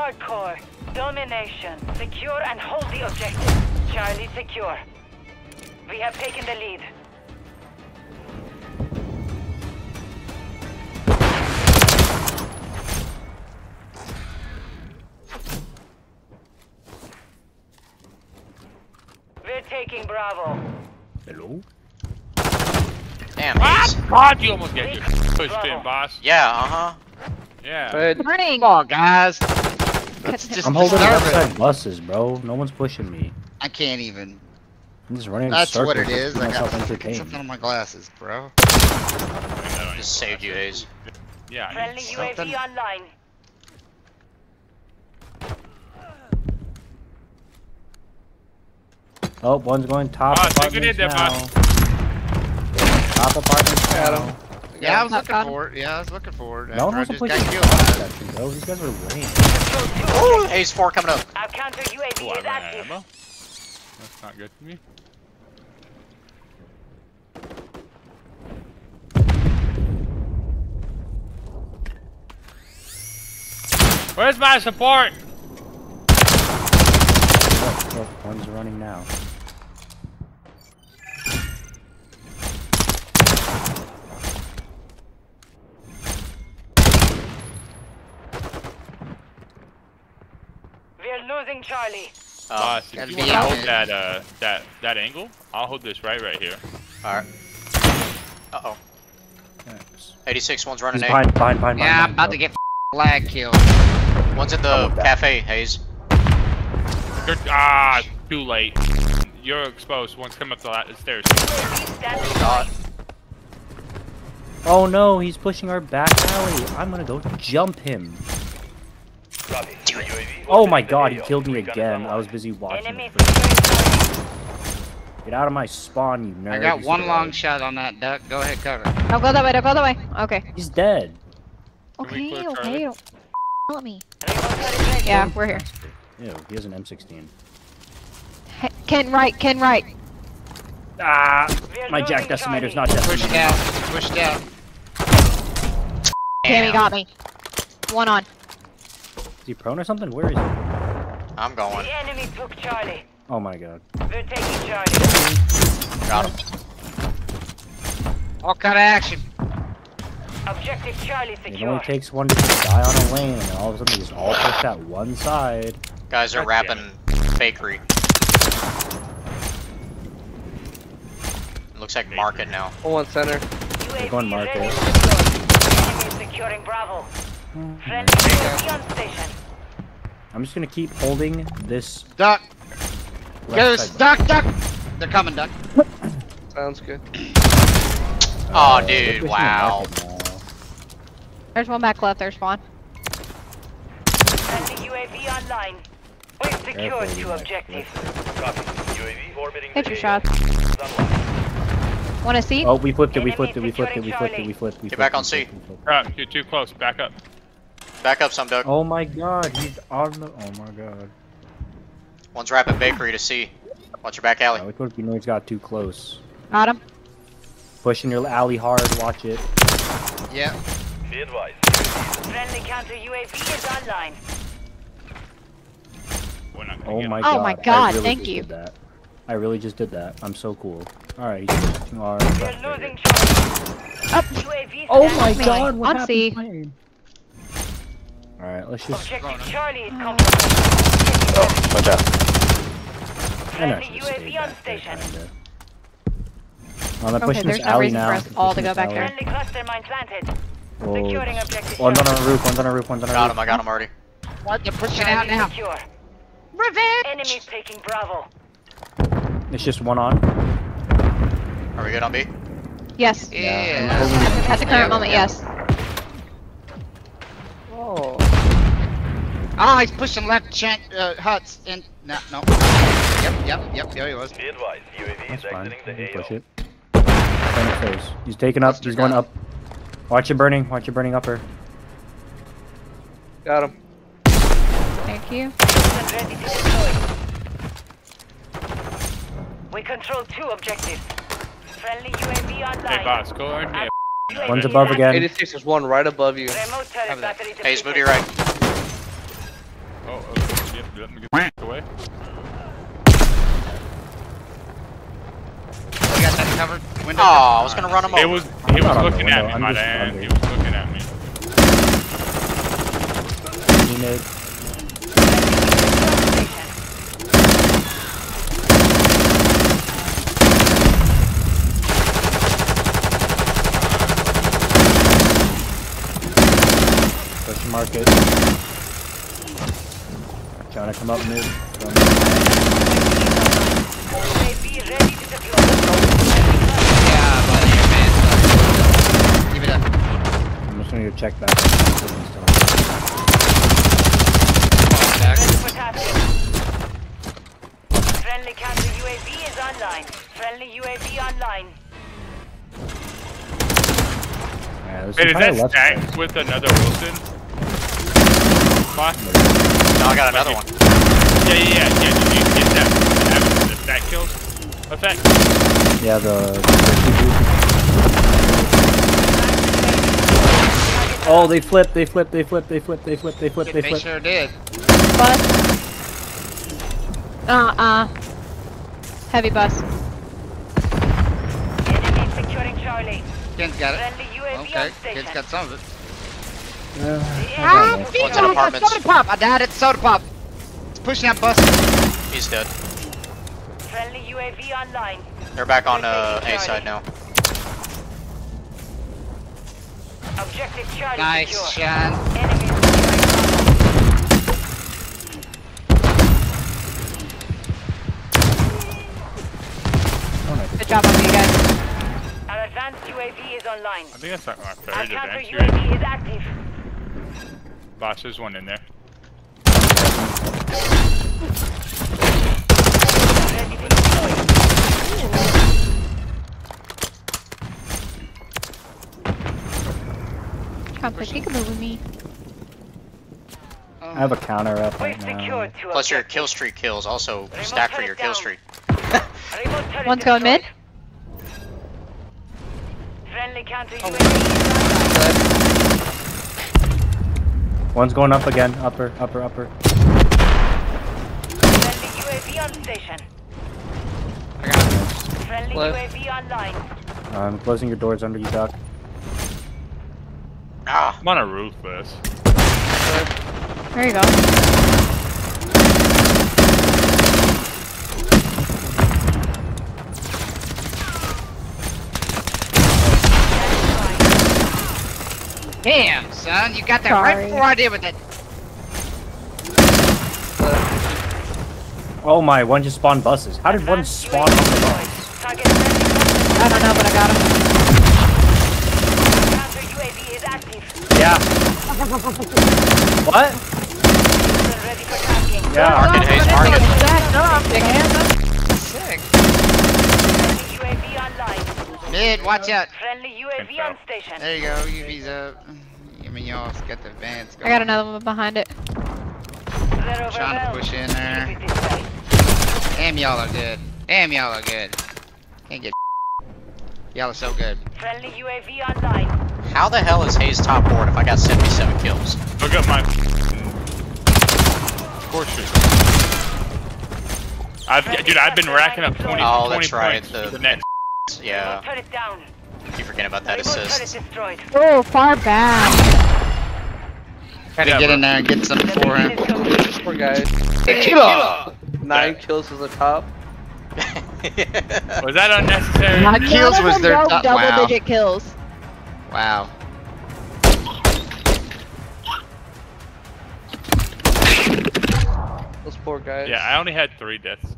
hardcore. Domination. Secure and hold the objective. Charlie secure. We have taken the lead. We're taking Bravo. Hello? Damn, Ah, Ace. God, you almost get your pushed in, boss. Yeah, uh-huh. Yeah. Good. Morning. Come on, guys. It's just I'm holding the disturbing. outside buses, bro. No one's pushing me. I can't even. I'm just running That's what it to is. keep I got myself fucking entertained. something on my glasses, bro. I Just saved you, Ace. Yeah. I Friendly need UAV online. Oh, one's going top Oh, take it apartments there, now. Top apartments Got now. Him. Yeah, I was looking bad. for it. Yeah, I was looking for it. No one after wants I to just push got the killed. bro. These guys are lame. Control 2 Ooh, Ace 4 coming up. Our counter UAV Oh, is ran out of active. ammo. That's not good for me. Where's my support? Look, look, one's running now. We're losing Charlie. Oh, Boss, gotta if you be want to hold that, uh, that, that angle, I'll hold this right, right here. alright. Uh-oh. Thanks. 86, one's running He's A. behind, behind, behind, Yeah, I'm about bro. to get lag killed. One's at the cafe, Haze. You're, ah, too late. You're exposed. One's coming up the stairs. UAV God. Oh no, he's pushing our back alley. I'm gonna go jump him. Oh my god, he killed me again. I was busy watching. Enemy it. securing Charlie. Get out of my spawn, you nerd. I got He's one still long shot on that duck. Go ahead, cover. Don't go that way. Don't go that way. Okay. He's dead. Okay. Okay. Don't let me. Yeah, we're here. Ew, he has an M16. He- Ken right. Ken right. Ah, my jack losing decimator's Charlie. not Pushed decimated. out. Pushed out. Damn, he got me. One on. Is he prone or something? Where is he? I'm going. The enemy took Charlie. Oh my god. We're taking Charlie. Got him. All kind of action. Objective Charlie It secure. only takes one to die on a lane, and all of a sudden they just all push that one side. Guys are God damn wrapping bakery. Looks like market now. One center. UAV going market. ready to deploy. Enemy securing Bravo. Hmm. Friendly UAV on station. I'm just gonna keep holding this Duck. left Goes. Duck. Duck. They're coming, duck. Sounds good. Oh, Uh, they're dude, wow. There's one back left. There's spawn. Friendly UAV online. We've secured Careful, two you might objectives. Hit your shots. Want to see? Oh, we flipped it, we flipped it, we flipped it, we flipped it, we flipped, we Get back on C. flipped, we flipped. Crap, you're too close. Back up. Back up some, Doug. Oh my god, he's on the. Oh my god. One's wrapping bakery to C. Watch your back alley. I would you know he's got too close. Got him. Pushing your alley hard, watch it. Yeah. Be advised. Friendly counter UAV is online. We're not gonna Oh my oh god. Oh my God, really thank you. That. I really just did that. I'm so cool. Alright, he's pushing our. We're left losing here. Charlie. Up. UAV Oh my standing god, what On happened? C. to mine? Alright, let's just. Objective Charlie is oh. compromised. Watch out. I know I Friendly UAV on back there, station. kinda. I'm Okay, pushing there's this no alley reason now. for us all to go back alley. there. Friendly cluster mine planted. Whoa. Securing objective One's on Charlie. a roof, one's on a roof, one's on a Got him, I got him already. What? They're pushing out now. secure. Revenge. Enemies taking Bravo. It's just one on. Are we good on B? Yes. Yeah. I'm At the current moment, yes. Oh. Oh, he's pushing left chan uh, huts in. No, no. Yep, yep, yep. There he was. That's fine. You can push it. Turn upstairs. He's taking up. He's going up. Watch it burning. Watch it burning upper. Got him. Thank you. System ready to deploy. We control two objectives. Friendly UAV online. Hey, boss, go on here. One's above again. 86, there's one right above you. Hey, he's Have that. battery Haze, depleted. move to your right. Let me get the away. You got that covered? Window Oh, I was gonna run him He over. was he was not on the looking at me, I'm my just man. He was looking at me. Teammate. Question market. Trying to come up mid. Come. UAV ready to deploy. Yeah, buddy, your man's Give it up. I'm just gonna go check back. Back. Ready for tasking. Friendly counter UAV is online. Friendly UAV online. Yeah, Wait, is that stacked with another Wilson? Boss? No, I got another one. Yeah, yeah, yeah, yeah. Did you get that? that the stack kills effect? Yeah, the. Oh, they flipped, they flipped, they flipped, they flipped, they flipped, they flipped, they They sure did. Bus. Uh-uh. Heavy bus. Enemy securing Charlie. Ken's got it. Okay, on Ken's station. got some of it. Yeah, Ah, I got Vito, One's I got soda pop. I died at soda pop. It's pushing that bus. He's dead. Friendly UAV online. They're back on uh, A side now. Objective Charlie Nice, secure. Sean. Enemy securing one. I Good job on you guys. Our advanced UAV is online. I think that's like my Our third counter advance UAV. UAV is active. Boss, there's one in there. Ready to deploy. Come play peekaboo with me. I have a counter up right now. Plus your kill streak kills also Remote stack for your kill streak. One's going mid. Friendly counter Oh. UAV is online. One's going up again. Upper, upper, upper. Friendly UAV on station. I got it. Friendly Left. UAV online. I'm closing your doors under you, Doc. Ah, I'm on a roof this. There you go. Damn, son, you got that right Sorry. before I did with it. Oh my, one just spawned buses. How did one spawn on the deployed. bus? I don't know, but I got him. counter UAV is active. Yeah. what? We're ready for tasking. Yeah. Market haze, market. Jacked up. Sick. UAV online. Mid, watch out. Friendly UAV on station. There you go, UV's up. I mean, y'all got the vans I got another one behind it. They're Trying to push in there. Keep it this way. Damn, y'all are good. Damn, y'all are good. Can't get Y'all are so good. Friendly UAV online. how the hell is Haze top board if I got 77 kills? Look at my. Of course you. I've, dude, I've been racking up 20, Oh, 20 that's right, points. the- for net. Yeah, Remote turret down. keep forgetting about that Remote turret assist. destroyed. Oh, far back. Try to Yeah, get bro. in there and get something The for him. is complete. Poor guy. Killer! Nine Yeah. kills as a top. Was that unnecessary? My kills None of was them their broke top- double wow. digit kills. Wow. Those poor guys. Yeah, I only had three deaths.